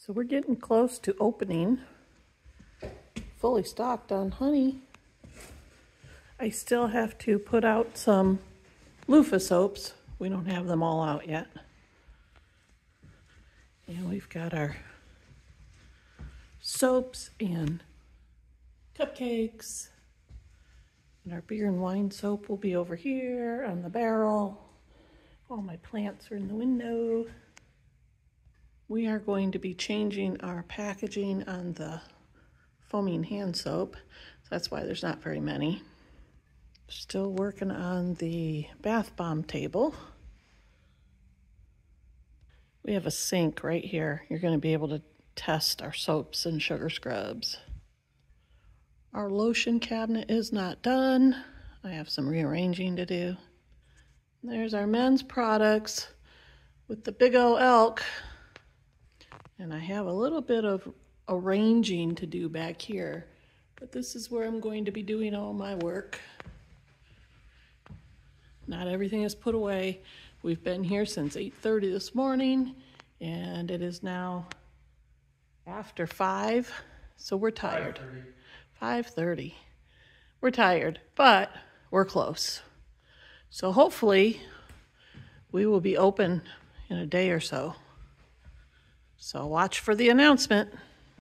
So we're getting close to opening. Fully stocked on honey. I still have to put out some loofah soaps. We don't have them all out yet. And we've got our soaps and cupcakes. And our beer and wine soap will be over here on the barrel. All my plants are in the window. We are going to be changing our packaging on the foaming hand soap. So that's why there's not very many. Still working on the bath bomb table. We have a sink right here. You're going to be able to test our soaps and sugar scrubs. Our lotion cabinet is not done. I have some rearranging to do. There's our men's products with the big O elk. And I have a little bit of arranging to do back here, but this is where I'm going to be doing all my work. Not everything is put away. We've been here since 8.30 this morning, and it is now after 5, so we're tired. 5.30. We're tired, but we're close. So hopefully we will be open in a day or so. So watch for the announcement.